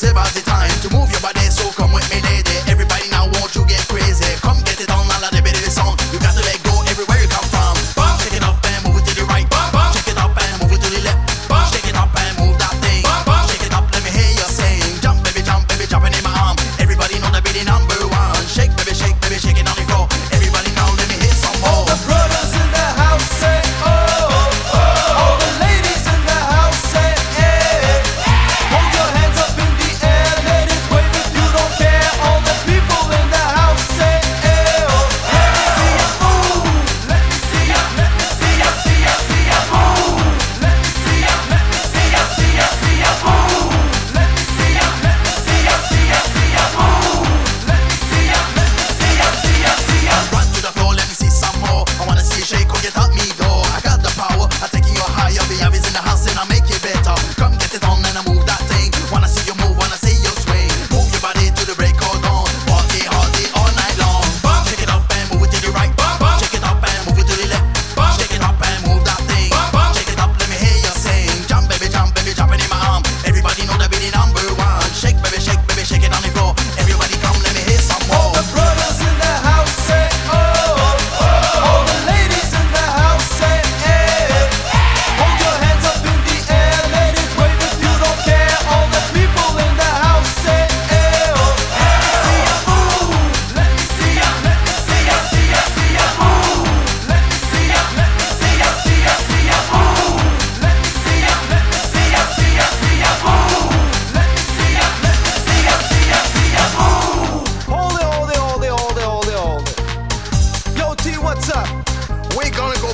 it's about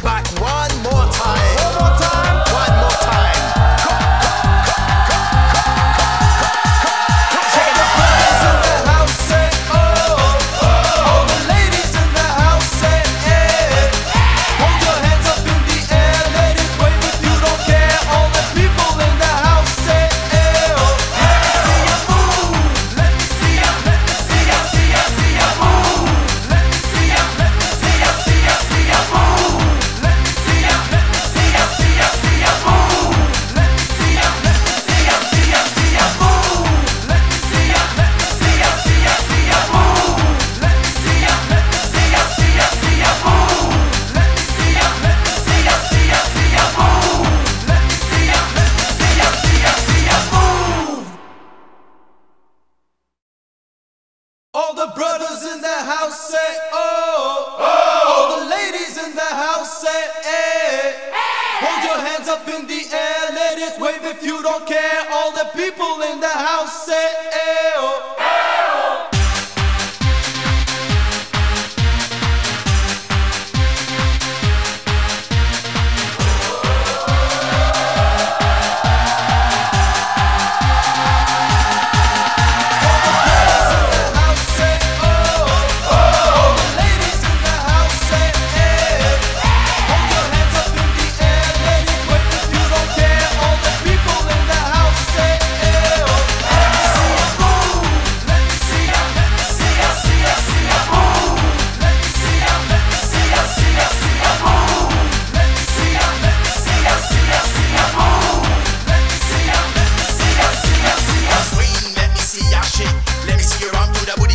back people in the house say, See your arm through the booty